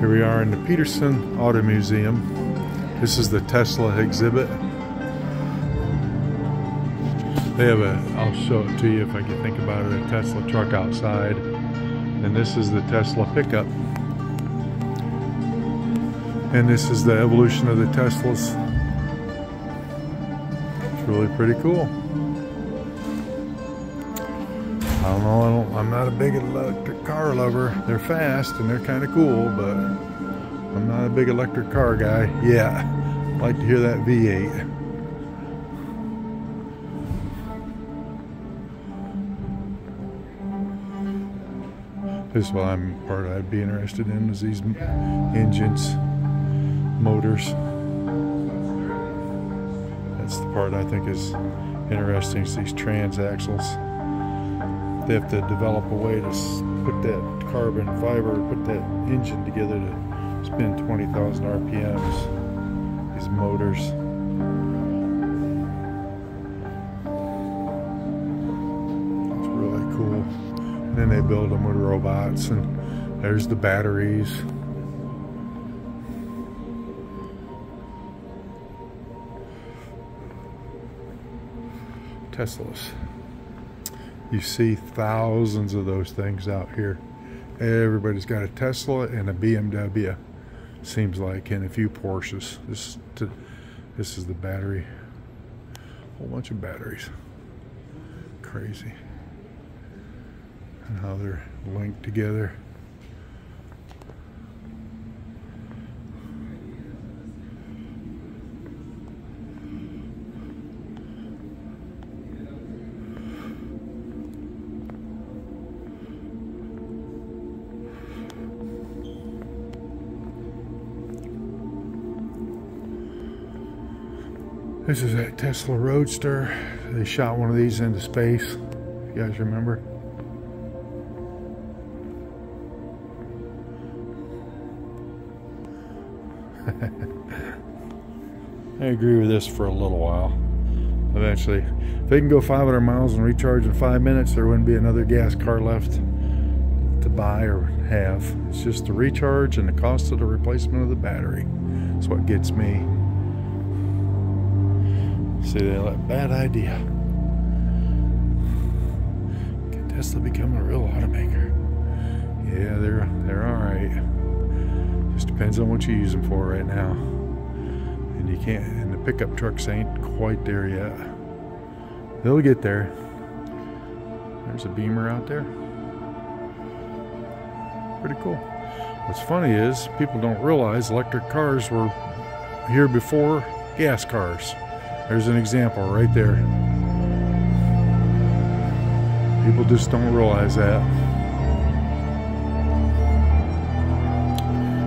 Here we are in the Peterson Auto Museum. This is the Tesla exhibit. They have a, I'll show it to you if I can think about it, a Tesla truck outside. And this is the Tesla pickup. And this is the evolution of the Teslas. It's really pretty cool. I don't know, I don't, I'm not a big electric car lover. They're fast and they're kind of cool, but I'm not a big electric car guy. Yeah, I'd like to hear that V8. This is what I'm part I'd be interested in is these engines, motors. That's the part I think is interesting is these transaxles they have to develop a way to put that carbon fiber, put that engine together to spin 20,000 RPMs. These motors. It's really cool. And then they build them with robots, and there's the batteries. Teslas. You see thousands of those things out here. Everybody's got a Tesla and a BMW, seems like, and a few Porsches. This, to, this is the battery. A whole bunch of batteries. Crazy. And how they're linked together. This is a Tesla Roadster. They shot one of these into space. You guys remember? I agree with this for a little while. Eventually, if they can go 500 miles and recharge in five minutes, there wouldn't be another gas car left to buy or have. It's just the recharge and the cost of the replacement of the battery. That's what gets me. See, they like bad idea. Can Tesla become a real automaker? Yeah, they're they're all right. Just depends on what you use them for right now. And you can't. And the pickup trucks ain't quite there yet. They'll get there. There's a Beamer out there. Pretty cool. What's funny is people don't realize electric cars were here before gas cars. There's an example right there. People just don't realize that.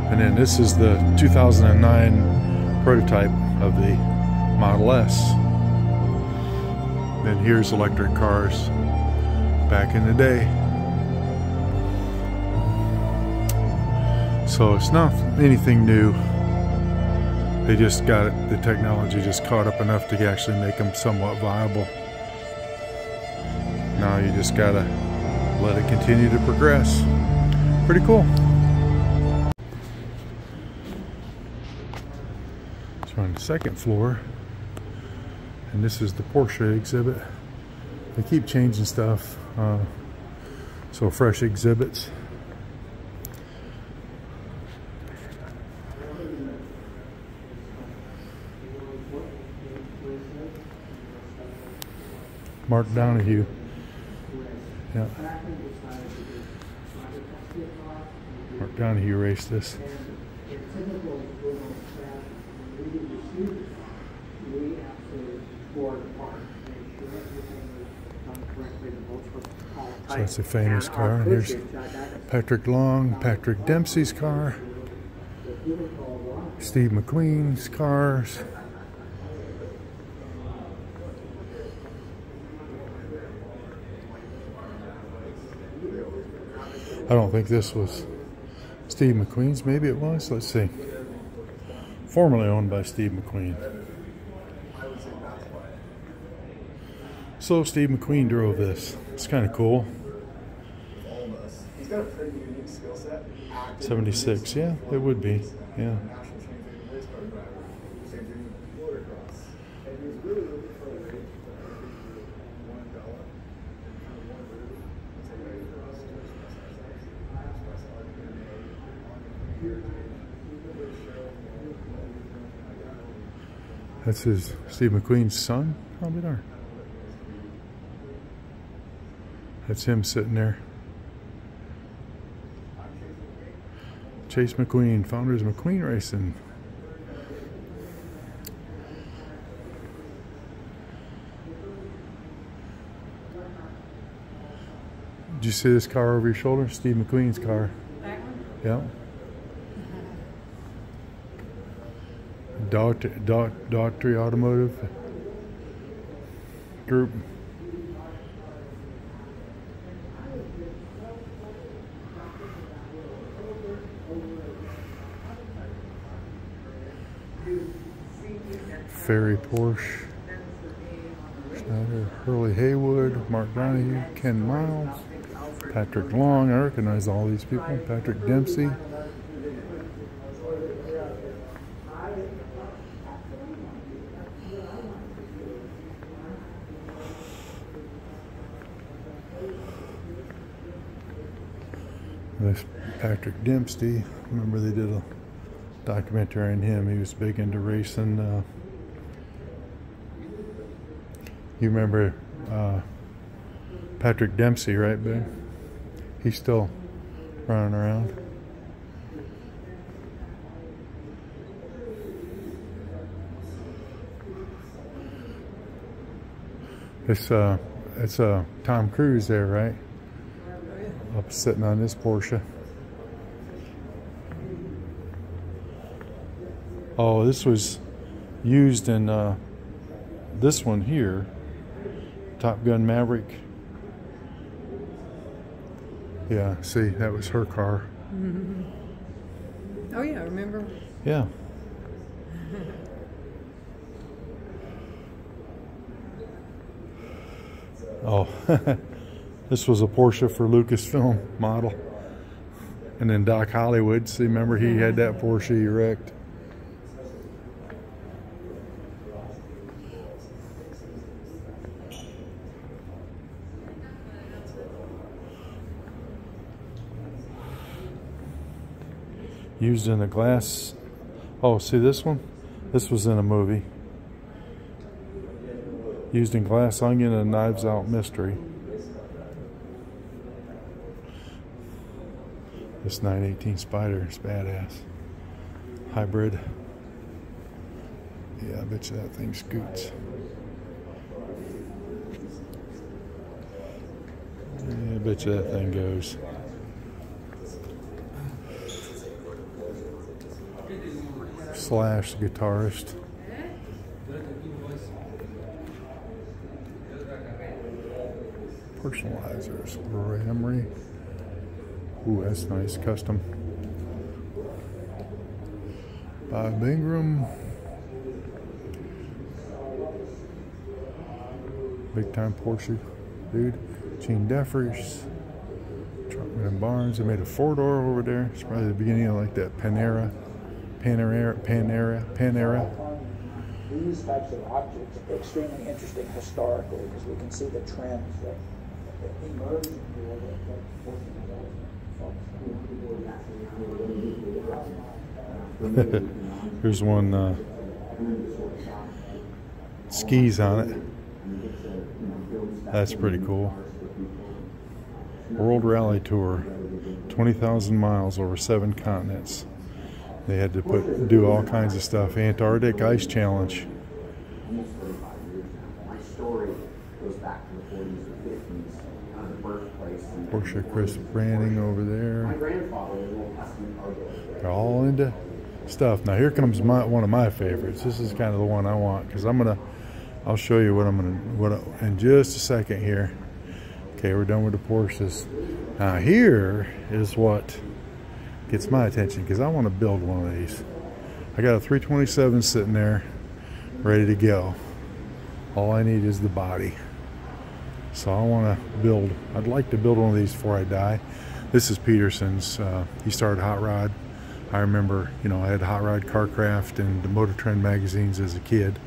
And then this is the 2009 prototype of the Model S. Then here's electric cars back in the day. So it's not anything new. They just got it, the technology just caught up enough to actually make them somewhat viable. Now you just gotta let it continue to progress. Pretty cool. So on the second floor, and this is the Porsche exhibit. They keep changing stuff, uh, so fresh exhibits. Mark Donohue. Yeah. Mark Donohue raced this. So that's a famous car. And here's Patrick Long, Patrick Dempsey's car, Steve McQueen's cars. I don't think this was Steve McQueen's. Maybe it was. Let's see. Formerly owned by Steve McQueen. So Steve McQueen drove this. It's kind of cool. got a pretty unique skill set. 76, yeah, it would be. Yeah. National champion race car driver. Same thing with motocross. And he was really looking for a way to one dollar. Kind of one move. It's a way for us to express ourselves, express our DNA on here. That's his Steve McQueen's son, probably there. That's him sitting there. Chad McQueen, founders of McQueen Racing. Did you see this car over your shoulder? Steve McQueen's car. Yeah. Doc, Daughtry Automotive Group. Ferry Porsche. Schneider, Hurley Haywood, Mark Donohue, Ken Miles, Patrick Long. I recognize all these people. Patrick Dempsey. This Patrick Dempsey. Remember they did a documentary on him. He was big into racing. Uh, you remember uh, Patrick Dempsey, right, Ben? He's still running around. It's uh, it's uh, Tom Cruise there, right? Up sitting on this Porsche. Oh, this was used in uh, this one here, Top Gun Maverick. Yeah, see, that was her car. Oh yeah, remember? Yeah. Oh, this was a Porsche for Lucasfilm model. And then Doc Hollywood, see, remember he had that Porsche he wrecked. Used in a glass. Oh, see this one? This was in a movie. Used in Glass Onion and Knives Out Mystery. This 918 Spider is badass. Hybrid. Yeah, I bet you that thing scoots. Yeah, I bet you that thing goes. Slash the guitarist. Personalizers. Rod Emory. Ooh, that's nice. Custom. Bob Ingram. Big time Porsche dude. Gene Defers. Troutman and Barnes. They made a four door over there. It's probably the beginning of like that Panera. Panera. Panera. Panera. These types of objects are extremely interesting historically because we can see the trends that that emerge here that- Here's one uh, skis on it. That's pretty cool. World Rally Tour, 20,000 miles over seven continents. They had to put do all kinds of stuff. Antarctic Ice Challenge. My story goes back to the 40s or 50s, kind of the birthplace. and- Porsche Chris Branding over My there. grandfather was an old Testament car dealer. They're all into stuff. Now here comes my one of my favorites. This is kind of the one I want because I'm gonna. I'll show you what I'm gonna what I, in just a second here. Okay, we're done with the Porsches. Now here is what gets my attention because I want to build one of these. I got a 327 sitting there, ready to go. All I need is the body. So I want to build. I'd like to build one of these before I die. This is Peterson's. Uh, he started Hot Rod. I remember, you know, I had Hot Rod Carcraft and the Motor Trend magazines as a kid.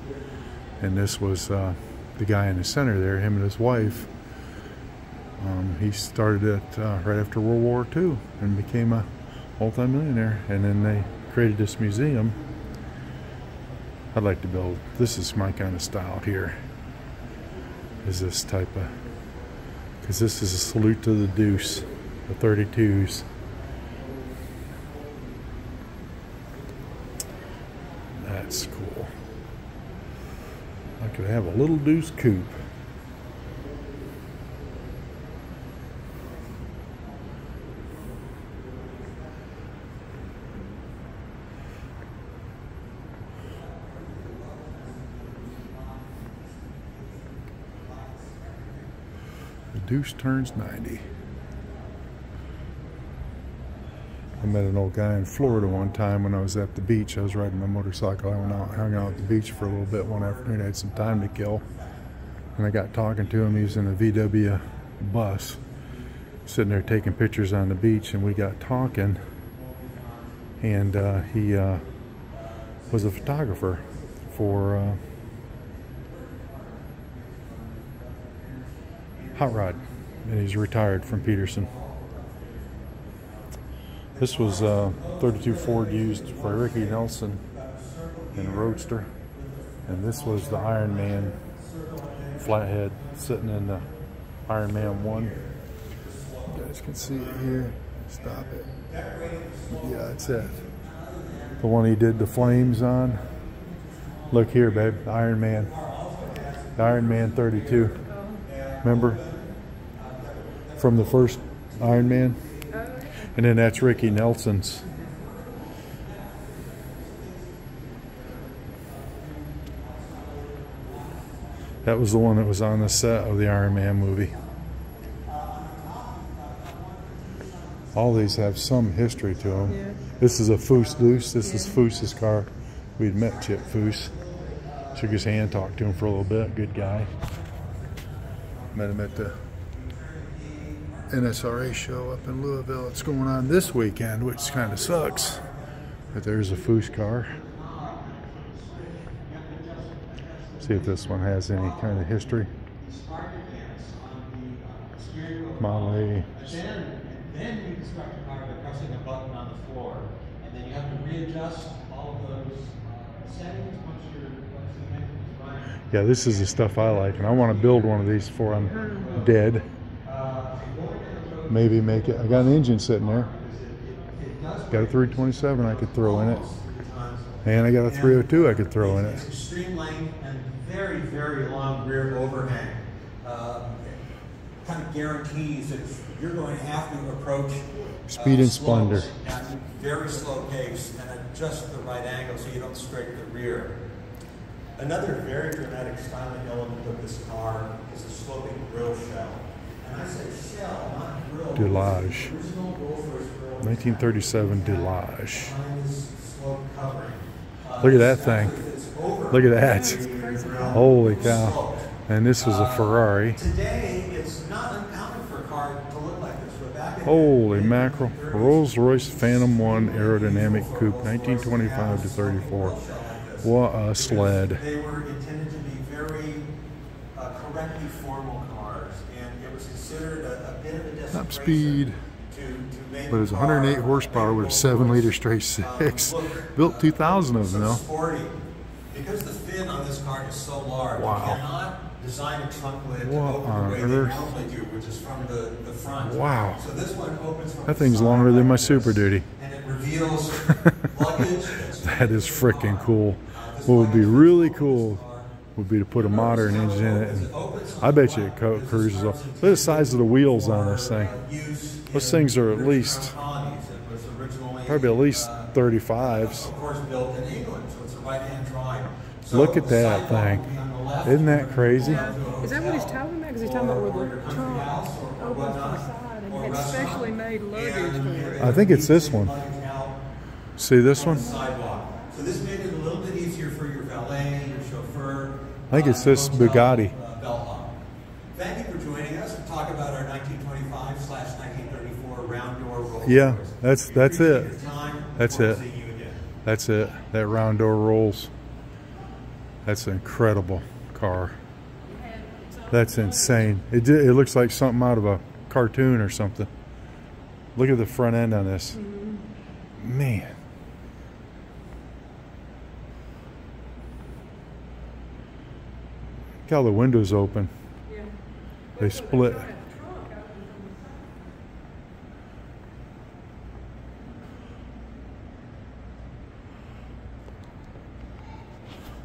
And this was uh, the guy in the center there, him and his wife. Um, he started it uh, right after World War II and became a multimillionaire. And then they created this museum. I'd like to build, this is my kind of style here. Is this type of, because this is a salute to the deuce, the 32s. That's cool. I could have a little deuce coupe. Deuce turns 90. I met an old guy in Florida one time when I was at the beach. I was riding my motorcycle. I went out, hung out at the beach for a little bit one afternoon. I had some time to kill. And I got talking to him. He was in a VW bus, sitting there taking pictures on the beach. And we got talking. And uh, he uh, was a photographer for uh, Hot Rod. And he's retired from Peterson. This was uh, 32 Ford used for Ricky Nelson in a Roadster. And this was the Iron Man flathead sitting in the Iron Man 1. You guys can see it here. Stop it. Yeah, it's it. The one he did the flames on. Look here, babe. The Iron Man. The Iron Man 32. Remember? From the first Iron Man? And then that's Ricky Nelson's. That was the one that was on the set of the Iron Man movie. All these have some history to them. Yeah. This is a Foose Loose. This is Foose's car. We'd met Chip Foose. Shook his hand, talked to him for a little bit. Good guy. Met him at the NSRA show up in Louisville. It's going on this weekend, which kind of sucks. But there's a Foose car. See if this one has any kind of history. Model. Then, then you construct a car by pressing a button on the floor, and then you have to readjust all of those uh, settings once you're, once the engine is running. Yeah, this is the stuff I like, and I want to build one of these before I'm dead. Maybe make it. I got an engine sitting there. Got a 327 I could throw in it, and I got a 302 I could throw in it. Extreme length and very, very long rear overhang. Uh, Kind of guarantees that you're going to have to approach. uh, Speed and splendor. At very slow pace and at just the right angle so you don't scrape the rear. Another very dramatic styling element of this car is the sloping grille shell. And I say shell, not grille. Delage. Original Rolls-Royce 1937 Delage. behind this slope covering. Uh, Look at that thing. Look at that. Holy cow. And this was a Ferrari. Today, it's not uncommon for a car to look like this, but back Holy mackerel. Rolls Royce Phantom 1 aerodynamic coupe, 1925 to 34. What a sled. They were intended to be very uh, correctly formal cars, and it was considered a, a bit of a desecration. Top speed. To, to But it's 108 horsepower with a 7 liter straight um, 6. look Built 2,000 of them though. Sporty. Because the fin on this car is so large, Wow. you cannot design a trunk lid to What open the way earth? they normally do, which is from the, the front. Wow. So this one opens from That thing's longer than my Super Duty. And it reveals luggage. That is freaking cool. What would be really cool would be to put a modern engine in it. And I bet you it co- cruises. Off. Look at the size of the wheels on this thing. Those things are at least- colonies. It was originally, Probably at least uh, 35s. Of course, built in England, so it's a right-hand drawing. Look at that thing. will be on the left. Isn't that crazy? Is that what he's talking about? Because he's talking about where the trunk house or- or opens to the side and had specially made luggage for it. I think it's this one. See this one? I think it's uh, this hotel, Bugatti. uh. Thank you for joining us to talk about our 1925 slash 1934 round door Rolls Yeah, Royce. that's- that's it. That's it. forward to seeing you again. That's it. That round door rolls. That's an incredible car. That's insane. It di- it looks like something out of a cartoon or something. Look at the front end on this. Man. Look how the windows open. They split. Let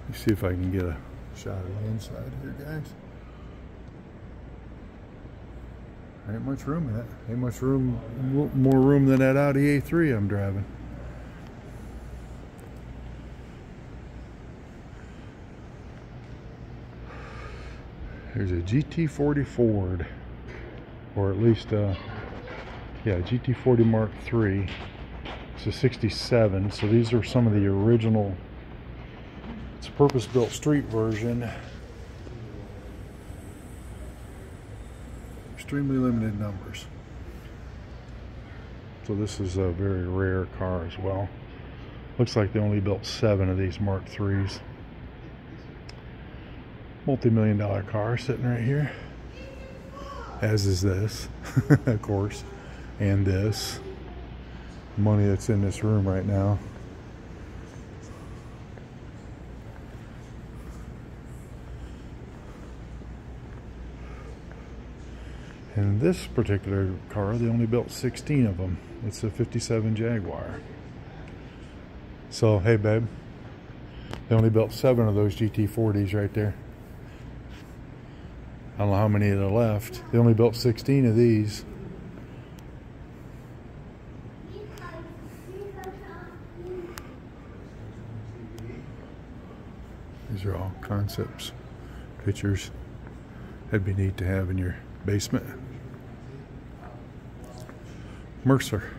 me see if I can get a shot of the inside here, guys. Ain't much room in it. Ain't much room, more room than that Audi A3 I'm driving. There's a GT40 Ford, or at least, uh, yeah, GT40 Mark III. It's a 67, so these are some of the original. It's a purpose-built street version. Extremely limited numbers. So this is a very rare car as well. Looks like they only built seven of these Mark IIIs. Multi-million dollar car sitting right here. As is this, of course. And this. Money that's in this room right now. And this particular car, they only built 16 of them. It's a 57 Jaguar. So, hey, babe. They only built seven of those GT40s right there. I don't know how many are left. They only built 16 of these. These are all concepts, pictures. That'd be neat to have in your basement. Mercer.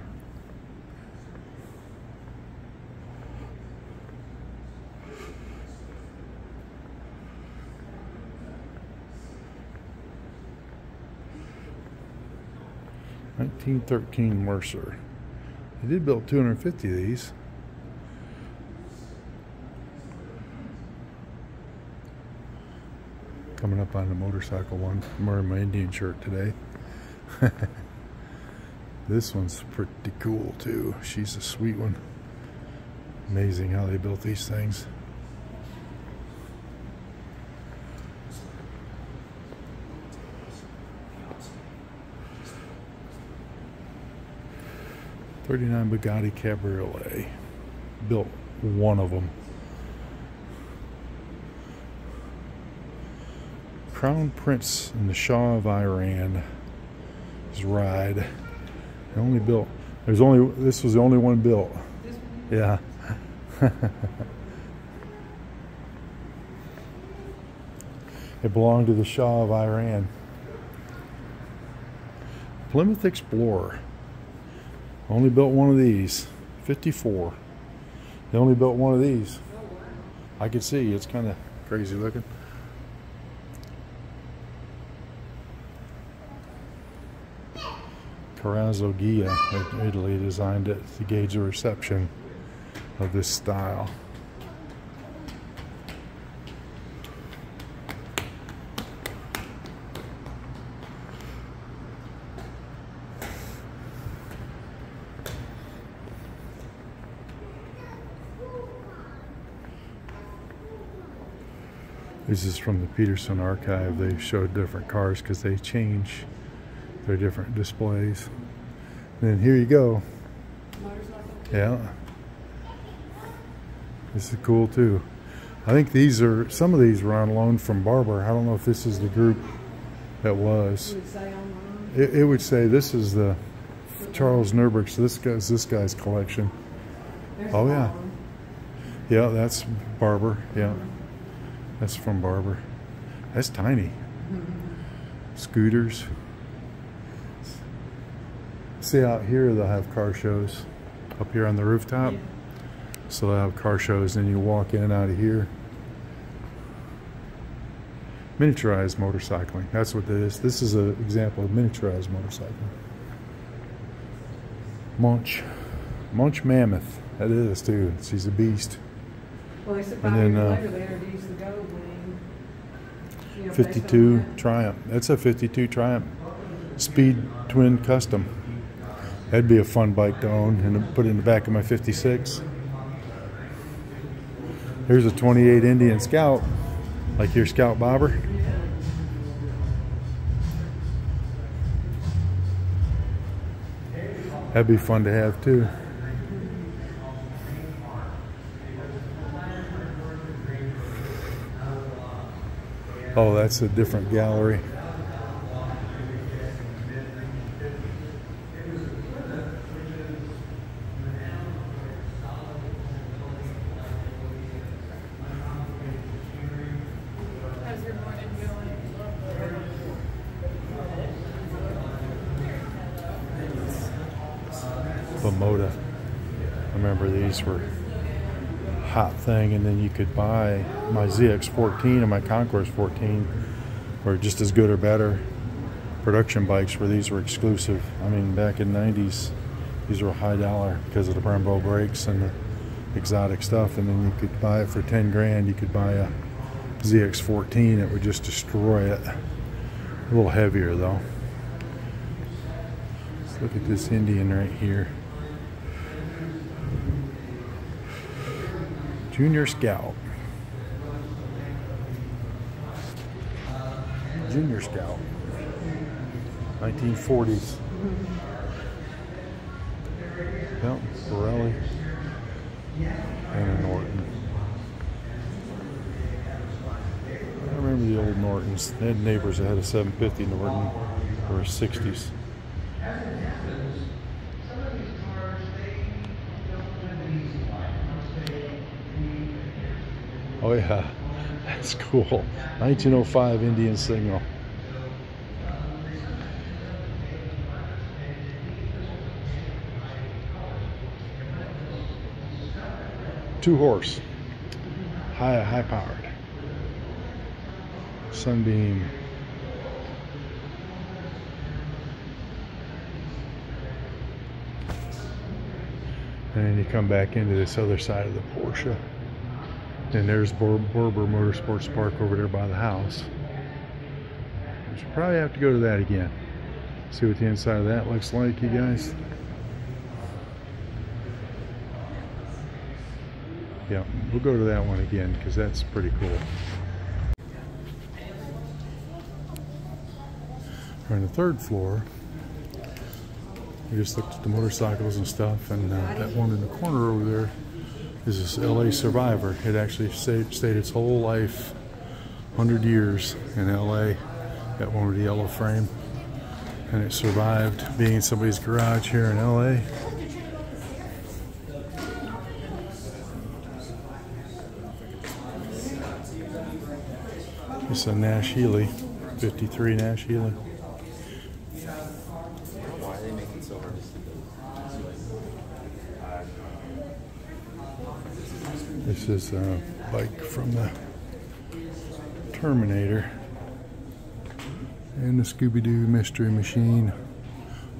Nineteen thirteen Mercer. They did build two hundred and fifty of these. Coming up on the motorcycle one. I'm wearing my Indian shirt today. this one's pretty cool too. She's a sweet one. Amazing how they built these things. Thirty-nine Bugatti Cabriolet. Built one of them. Crown Prince and the Shah of Iran. His ride. They only built. There's only. This was the only one built. Yeah. it belonged to the Shah of Iran. Plymouth Explorer. Only built one of these. 54. They only built one of these. I could see. It's kind of crazy looking. Corazzo Ghia Italy designed it to gauge the reception of this style. This is from the Peterson archive. They showed different cars because they change their different displays. And then here you go. Yeah. This is cool too. I think these are, some of these were on loan from Barber. I don't know if this is the group that was. Would say online. It, it would say this is the Charles Nurburg. So this guy's this guy's collection. There's Oh, yeah. Yeah, that's Barber. Yeah, mm-hmm. That's from Barber. That's tiny. Scooters. See out here, they'll have car shows up here on the rooftop. Yeah. So they'll have car shows, and you walk in and out of here. Miniaturized motorcycling. That's what this is. This is an example of miniaturized motorcycling. Munch. Munch Mammoth. That is too. She's a beast. Well, they said And then, years uh, later, they introduced the Wing. you know, 52 that. Triumph. That's a 52 Triumph Speed Twin Custom. That'd be a fun bike to own and put in the back of my 56. Here's a 28 Indian Scout, like your Scout Bobber. That'd be fun to have too. Oh, that's a different gallery. How's your morning going? Lamoda. I remember these were hot thing, and then you could buy my ZX14 and my Concours 14 were just as good or better production bikes where these were exclusive. I mean, back in the 90s, these were high dollar because of the Brembo brakes and the exotic stuff, and then you could buy it for 10 grand. You could buy a ZX14 that would just destroy it. A little heavier though. Let's look at this Indian right here. Junior Scout. Junior Scout. 1940s. Yep, Borelli. And a Norton. I remember the old Nortons. They had neighbors that had a 750 Norton or a 60s. Oh yeah, that's cool. 1905 Indian Signal. Two horse, high high powered. Sunbeam. And then you come back into this other side of the Porsche. And there's Barber Motorsports Park over there by the house. We should probably have to go to that again. See what the inside of that looks like, you guys. Yeah, we'll go to that one again because that's pretty cool. We're on the third floor. We just looked at the motorcycles and stuff, and uh, that one in the corner over there is this LA survivor. It actually stayed, stayed its whole life, 100 years in LA. That one with the yellow frame. And it survived being in somebody's garage here in LA. It's a Nash Healey, 53 Nash Healey. Why are they making it so hard to see those? This is a bike from the Terminator and the Scooby Doo Mystery Machine.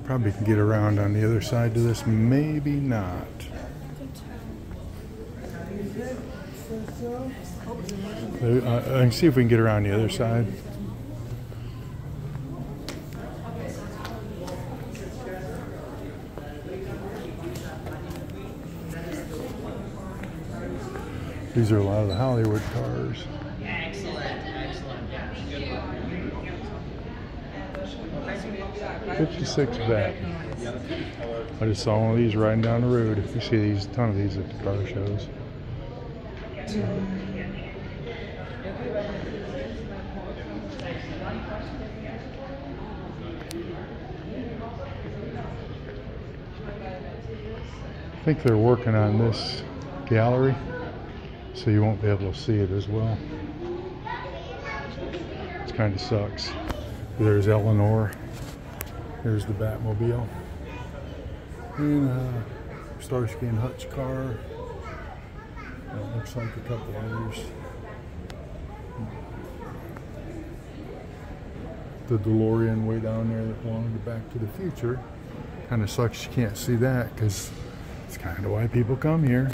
Probably can get around on the other side to this, maybe not. I can see if we can get around the other side. These are a lot of the Hollywood cars. Fifty-six vet. I just saw one of these riding down the road. You see these, a ton of these at the car shows. I think they're working on this gallery, so you won't be able to see it as well. It kind of sucks. There's Eleanor. There's the Batmobile. And uh, Starsky and Hutch car. Looks like a couple others. the DeLorean way down there that belonged to Back to the Future. Kind of sucks you can't see that because it's kind of why people come here.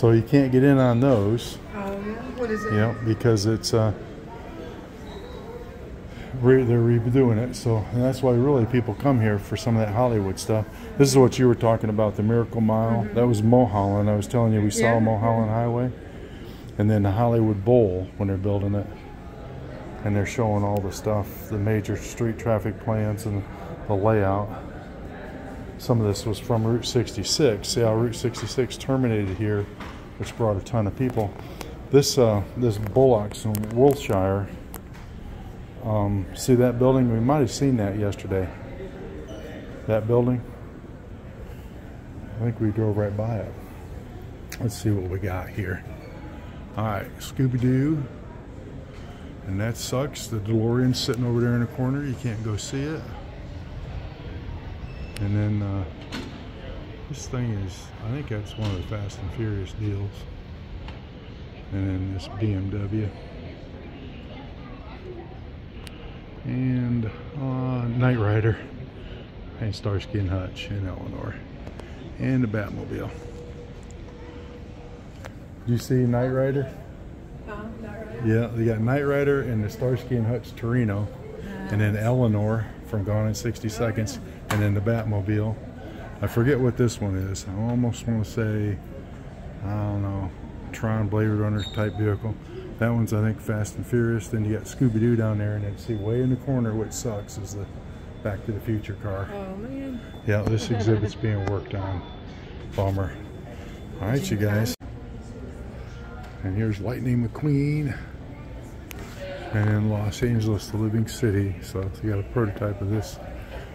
So you can't get in on those. Oh, yeah? What is it? Yeah, because it's uh, re- they're redoing it. So and that's why really people come here for some of that Hollywood stuff. This is what you were talking about, the Miracle Mile. That was Mulholland. I was telling you we saw Yeah. Mulholland Highway, and then the Hollywood Bowl when they're building it, and they're showing all the stuff, the major street traffic plans and the layout. Some of this was from Route 66. See how Route 66 terminated here, which brought a ton of people. This uh, this Bullocks in Wilshire. Um, see that building? We might have seen that yesterday. That building. I think we drove right by it. Let's see what we got here. All right, Scooby Doo. And that sucks. The DeLorean's sitting over there in the corner. You can't go see it. And then uh, this thing is, I think that's one of the Fast and Furious deals. And then this BMW. And uh, Knight Rider. And Starsky and Hutch in Eleanor. And the Batmobile. Do you see Knight Rider? Not. Yeah, they got Knight Rider and the Starsky and Hutch Torino, and then Eleanor from Gone in 60 Seconds, and then the Batmobile. I forget what this one is. I almost want to say, I don't know, Tron Blade Runner type vehicle. That one's, I think, Fast and Furious. Then you got Scooby Doo down there, and then see way in the corner, which sucks, is the Back to the Future car. Oh, man. Yeah, this exhibit's being worked on. Bummer. All right, you guys. And here's Lightning McQueen. And in Los Angeles, the living city. So you got a prototype of this.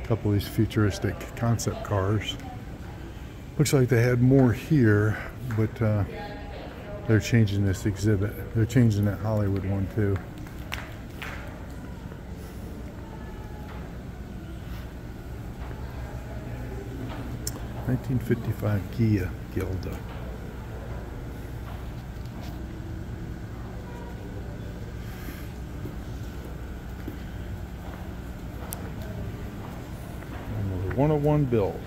Couple of these futuristic concept cars. Looks like they had more here, but uh, they're changing this exhibit. They're changing that Hollywood one too. Nineteen fifty-five Ghia Gilda. Number 101 build.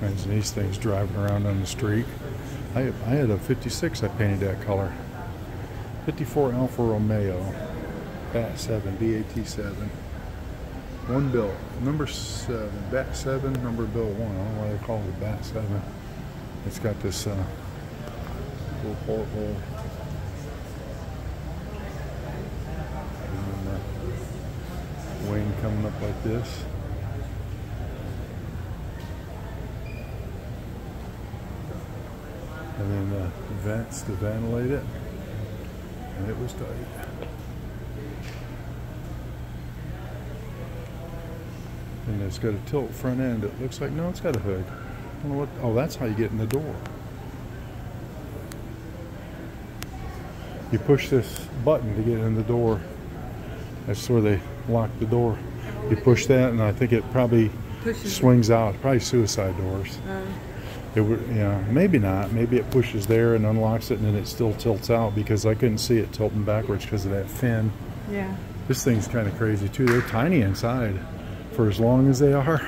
Imagine these things driving around on the street. I, I had a 56 I painted that color. 54 Alfa Romeo. BAT 7, BAT 7. One bill, number 7, BAT 7, number bill 1. I don't know why they call it BAT 7. It's got this uh, little porthole. Then the wing coming up like this. And then the vents to ventilate it. And it was tight. And it's got a tilt front end. It looks like, no, it's got a hood. What, oh, that's how you get in the door. You push this button to get in the door. That's where they lock the door. You push that, and I think it probably Pushes. swings out. Probably suicide doors. Uh, It would, yeah, maybe not. Maybe it pushes there and unlocks it, and then it still tilts out because I couldn't see it tilting backwards because of that fin. yeah. This thing's kind of crazy too. They're tiny inside for as long as they are.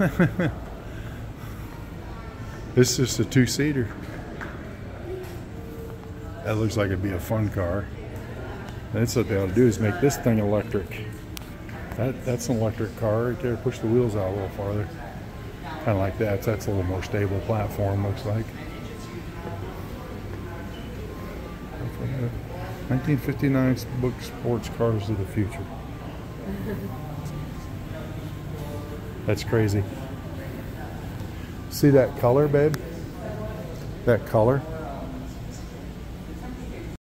Yeah. This is a two-seater. That looks like it'd be a fun car. That's what they ought to do is make this thing electric. That that's an electric car right there. Push the wheels out a little farther. Kind of like that. That's a little more stable platform. Looks like. 1959 book sports cars of the future. That's crazy. See that color, babe? That color?